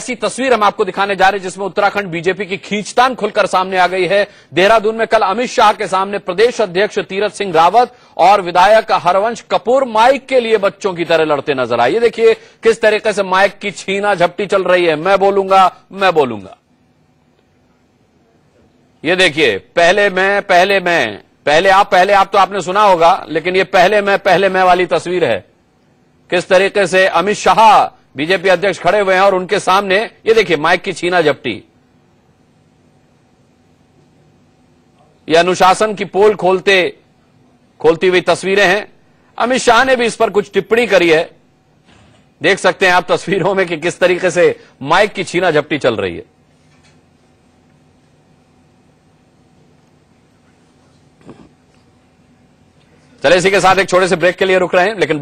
ऐसी तस्वीर हम आपको दिखाने जा रहे हैं, जिसमें उत्तराखंड बीजेपी की खींचतान खुलकर सामने आ गई है। देहरादून में कल अमित शाह के सामने प्रदेश अध्यक्ष तीरथ सिंह रावत और विधायक हरवंश कपूर माइक के लिए बच्चों की तरह लड़ते नज़र आए। देखिए, किस तरीके से माइक की छीना झपटी चल रही है। मैं बोलूँगा मैं बोलूँगा। ये देखिए, पहले मैं पहले मैं, पहले आप पहले आप तो आपने सुना होगा, लेकिन ये पहले मैं पहले मैं वाली तस्वीर है। किस तरीके से अमित शाह बीजेपी अध्यक्ष खड़े हुए हैं और उनके सामने, ये देखिए, माइक की छीना झपटी। ये अनुशासन की पोल खोलते, खोलती हुई तस्वीरें हैं। अमित शाह ने भी इस पर कुछ टिप्पणी करी है। देख सकते हैं आप तस्वीरों में कि किस तरीके से माइक की छीना झपटी चल रही है। चले इसी के साथ एक छोटे से ब्रेक के लिए रुक रहे हैं, लेकिन